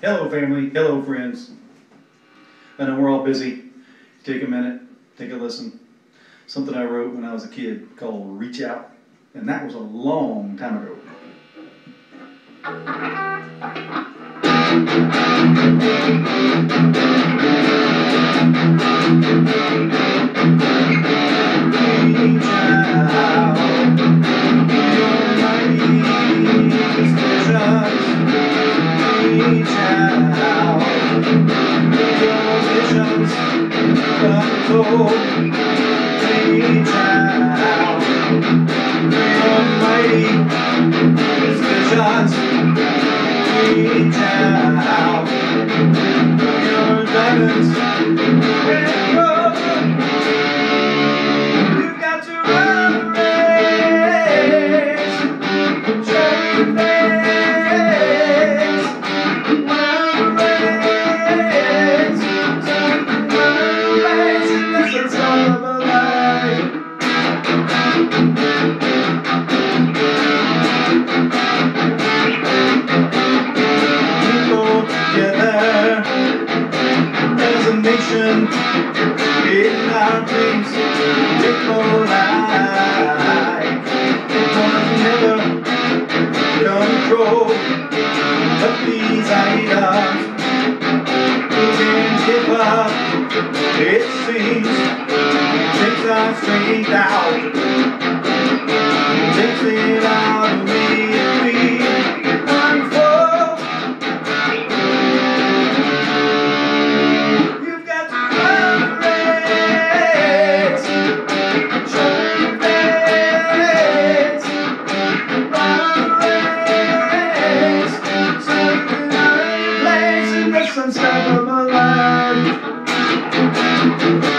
Hello, family. Hello, friends. I know we're all busy. Take a minute, take a listen. Something I wrote when I was a kid called Reach Out, and that was a long time ago. Reach untold. Reach out, your mighty in our dreams. It was never of these items. Who can give up? It seems takes our strength out.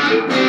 Reach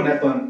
what happened